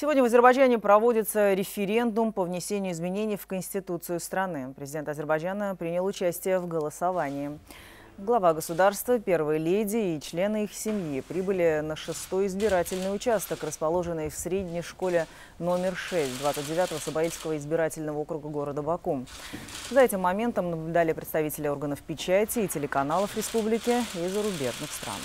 Сегодня в Азербайджане проводится референдум по внесению изменений в Конституцию страны. Президент Азербайджана принял участие в голосовании. Глава государства, первые леди и члены их семьи прибыли на шестой избирательный участок, расположенный в средней школе номер 6 29-го Сабаильского избирательного округа города Баку. За этим моментом наблюдали представители органов печати и телеканалов республики и зарубежных стран.